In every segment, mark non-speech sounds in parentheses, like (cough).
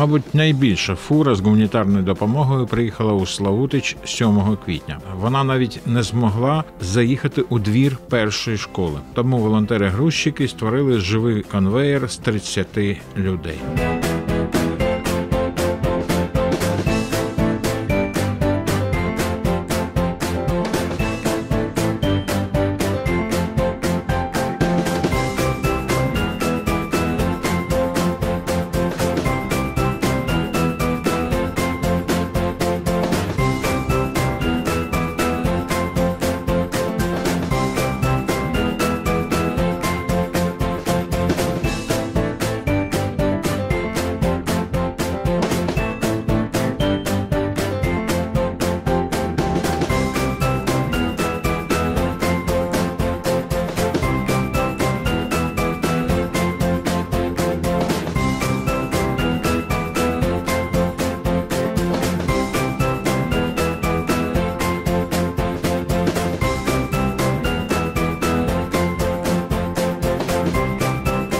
Мабуть, найбільша фура з гуманітарною допомогою приїхала у Славутич 7 квітня. Вона навіть не змогла заїхати у двір першої школи. Тому волонтери-грузчики створили живий конвеєр з 30 людей.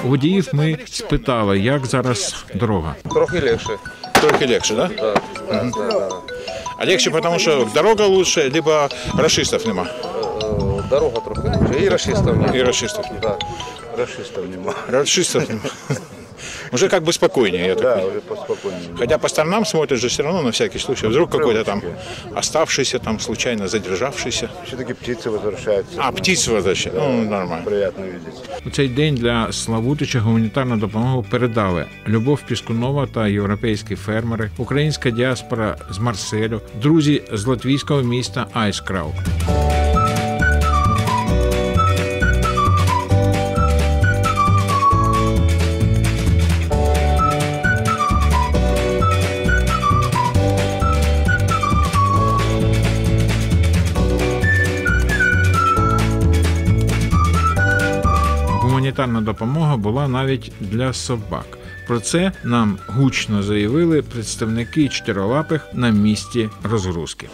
Водіїв ми спитали, як зараз дорога. Трохи легше. Трохи легше, да? Так. да, да, да. А легше, потому що дорога лучше, либо расистов нема. Е, Дорога трохи легше. І расистів нема. І расистов. Да. Расистів нема. Расистів (laughs) нема. Уже как бы спокойнее, я Да, понимаю. вже поспокійніше. Хотя по сторонам смотришь же все равно на всякий случай. Вдруг какой-то там оставшийся, там случайно задержавшийся. Все-таки птицы возвращаются. А, птицу возвращать. Ну, нормально. Приятно видеть. У цей день для Славутича гуманітарну допомогу передали Любов Піскунова та європейські фермери, українська діаспора з Марселю, друзі з латвійського міста Айскраут. Гуманітарна допомога була навіть для собак. Про це нам гучно заявили представники чотирилапих на місці розгрузки.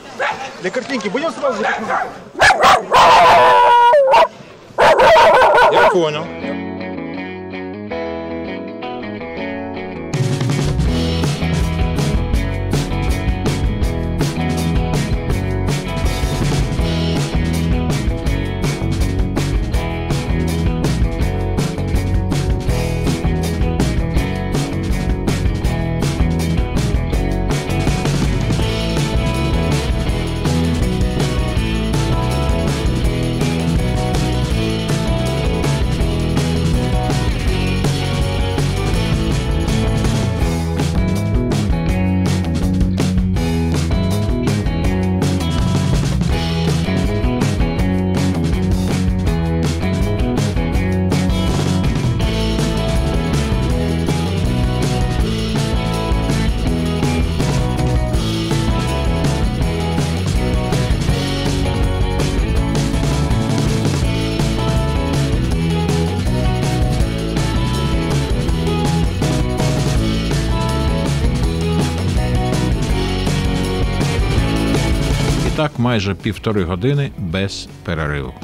Для картинки будемо сразу? Я понял. Так майже півтори години без перериву.